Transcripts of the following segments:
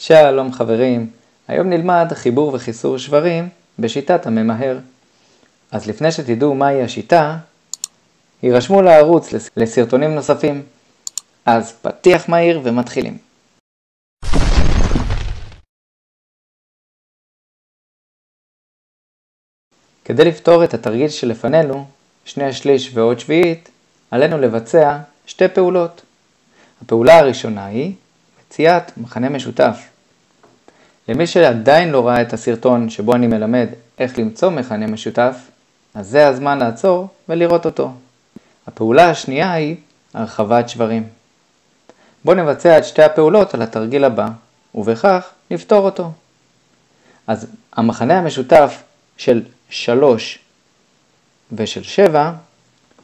שלום חברים, היום נלמד חיבור וחיסור שברים בשיטת הממהר. אז לפני שתדעו מהי השיטה, הירשמו לערוץ לסרטונים נוספים. אז פתיח מהיר ומתחילים. כדי לפתור את התרגיל שלפנינו, שני השליש ועוד שביעית, עלינו לבצע שתי פעולות. הפעולה הראשונה היא מציאת מכנה משותף. למי שעדיין לא ראה את הסרטון שבו אני מלמד איך למצוא מכנה משותף, אז זה הזמן לעצור ולראות אותו. הפעולה השנייה היא הרחבת שברים. בואו נבצע את שתי הפעולות על התרגיל הבא, ובכך נפתור אותו. אז המכנה המשותף של 3 ושל 7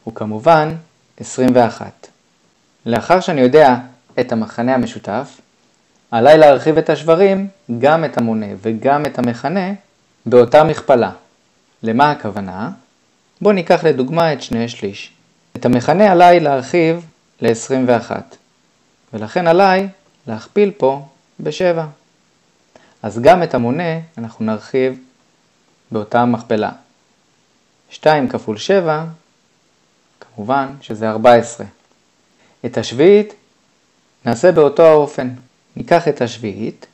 הוא כמובן 21. לאחר שאני יודע את המכנה המשותף, עליי להרחיב את השברים, גם את המונה וגם את המכנה, באותה מכפלה. למה הכוונה? בואו ניקח לדוגמה את שני שליש. את המכנה עליי להרחיב ל-21, ולכן עליי להכפיל פה ב-7. אז גם את המונה אנחנו נרחיב באותה מכפלה. 2 כפול 7, כמובן שזה 14. את השביעית נעשה באותו האופן. ניקח את השביעית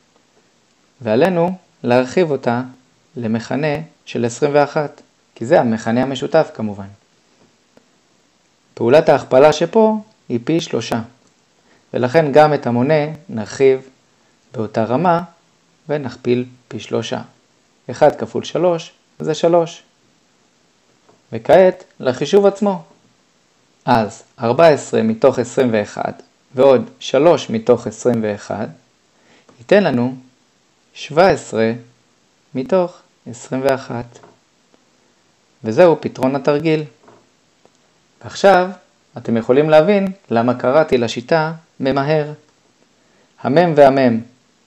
ועלינו להרחיב אותה למכנה של 21, כי זה המכנה המשותף כמובן. פעולת ההכפלה שפה היא פי שלושה, ולכן גם את המונה נרחיב באותה רמה ונכפיל פי שלושה. 1 כפול 3 זה 3. וכעת לחישוב עצמו. אז 14 מתוך 21 ועוד 3 מתוך 21 ייתן לנו 17 מתוך 21. וזהו פתרון התרגיל. ועכשיו אתם יכולים להבין למה קראתי לשיטה ממהר. המם והמם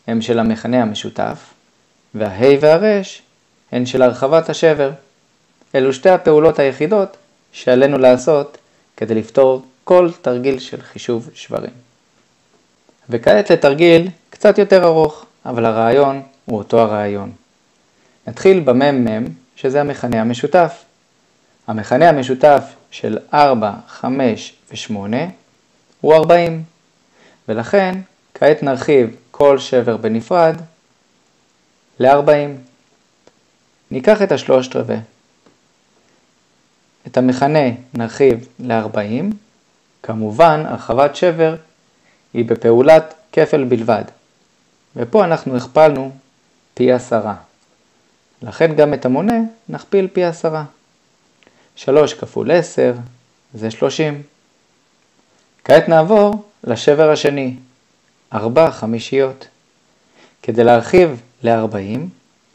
הם של המכנה המשותף, והה' והרש הן של הרחבת השבר. אלו שתי הפעולות היחידות שעלינו לעשות כדי לפתור כל תרגיל של חישוב שברים. וכעת לתרגיל קצת יותר ארוך, אבל הרעיון הוא אותו הרעיון. נתחיל במ"מ, שזה המכנה המשותף. המכנה המשותף של 4, 5 ו-8 הוא 40, ולכן כעת נרחיב כל שבר בנפרד ל-40. ניקח את השלושת רבעי. את המכנה נרחיב ל-40, כמובן הרחבת שבר היא בפעולת כפל בלבד, ופה אנחנו הכפלנו פי עשרה. לכן גם את המונה נכפיל פי עשרה. 3 כפול 10 זה 30. כעת נעבור לשבר השני, 4 חמישיות. כדי להרחיב ל-40,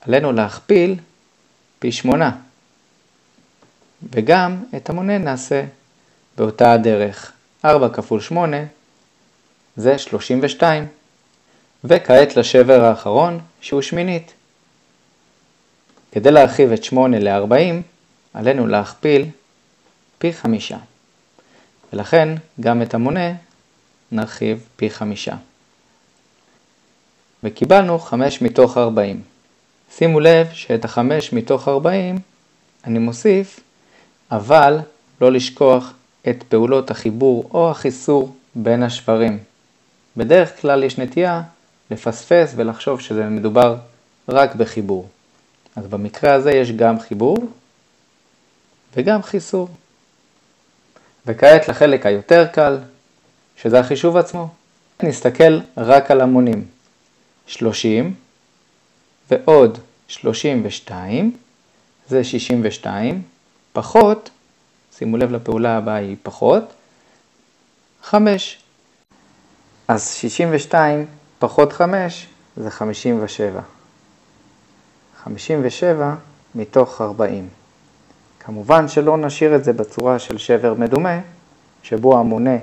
עלינו להכפיל פי 8. וגם את המונה נעשה באותה הדרך. 4 כפול 8 זה 32. וכעת לשבר האחרון שהוא שמינית. כדי להרחיב את 8 ל-40, עלינו להכפיל פי 5. ולכן גם את המונה נרחיב פי 5. וקיבלנו 5 מתוך 40. שימו לב שאת ה-5 מתוך 40 אני מוסיף, אבל לא לשכוח את פעולות החיבור או החיסור בין השברים. בדרך כלל יש נטייה לפספס ולחשוב שזה מדובר רק בחיבור. אז במקרה הזה יש גם חיבור וגם חיסור. וכעת לחלק היותר קל, שזה החישוב עצמו. נסתכל רק על המונים. 30 ועוד 32 זה 62, פחות, שימו לב לפעולה הבאה היא פחות, 5. אז 62 פחות 5 זה 57. 57 מתוך 40. כמובן שלא נשאיר את זה בצורה של שבר מדומה, שבו המונה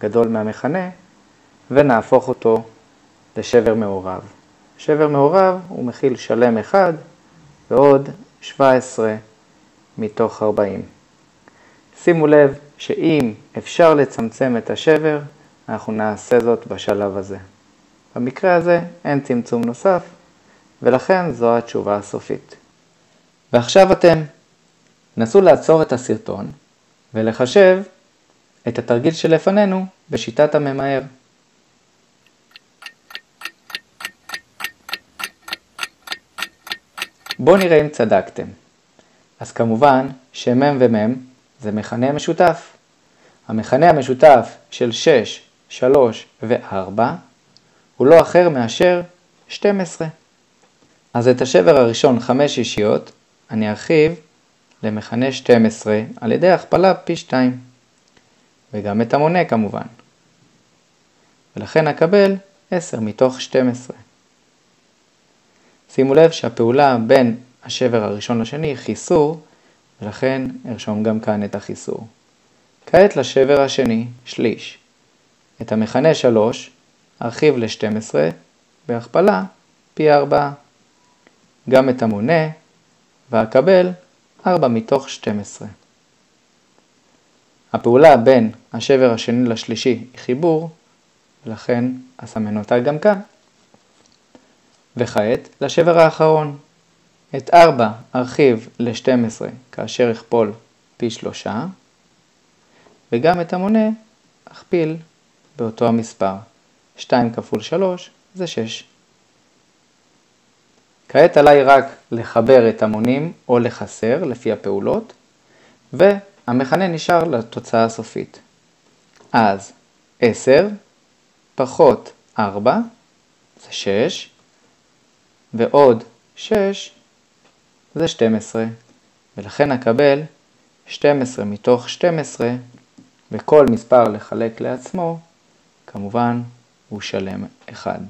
גדול מהמכנה, ונהפוך אותו לשבר מעורב. שבר מעורב הוא מכיל שלם אחד ועוד 17 מתוך 40. שימו לב שאם אפשר לצמצם את השבר, אנחנו נעשה זאת בשלב הזה. במקרה הזה אין צמצום נוסף, ולכן זו התשובה הסופית. ועכשיו אתם. נסו לעצור את הסרטון ולחשב את התרגיל שלפנינו בשיטת הממהר. בואו נראה אם צדקתם. אז כמובן שמם ומם זה מכנה משותף. המכנה המשותף של 6, 3 ו-4 הוא לא אחר מאשר 12. אז את השבר הראשון 5 שישיות אני ארחיב למכנה 12 על ידי הכפלה פי 2. וגם את המונה כמובן. ולכן אקבל 10 מתוך 12. שימו לב שהפעולה בין השבר הראשון לשני חיסור, ולכן ארשום גם כאן את החיסור. כעת לשבר השני, שליש. את המכנה 3 ארחיב ל-12 בהכפלה פי 4. גם את המונה ואקבל 4 מתוך 12. הפעולה בין השבר השני לשלישי היא חיבור, ולכן אסמן אותה גם כאן. וכעת לשבר האחרון. את 4 ארחיב ל-12 כאשר אכפול פי 3, וגם את המונה אכפיל באותו המספר. 2 כפול 3 זה 6. כעת עליי רק לחבר את המונים או לחסר לפי הפעולות, והמכנה נשאר לתוצאה הסופית. אז 10 פחות 4 זה 6, ועוד 6 זה 12, ולכן אקבל 12 מתוך 12, וכל מספר לחלק לעצמו, כמובן, הוא שלם 1.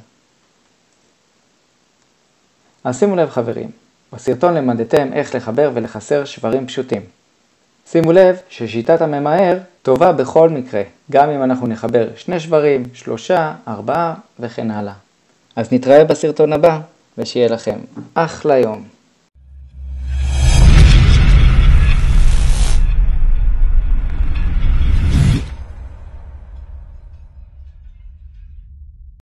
אז שימו לב חברים, בסרטון למדתם איך לחבר ולחסר שברים פשוטים. שימו לב ששיטת הממהר טובה בכל מקרה, גם אם אנחנו נחבר שני שברים, שלושה, ארבעה וכן הלאה. אז נתראה בסרטון הבא. ושיהיה לכם אחלה יום.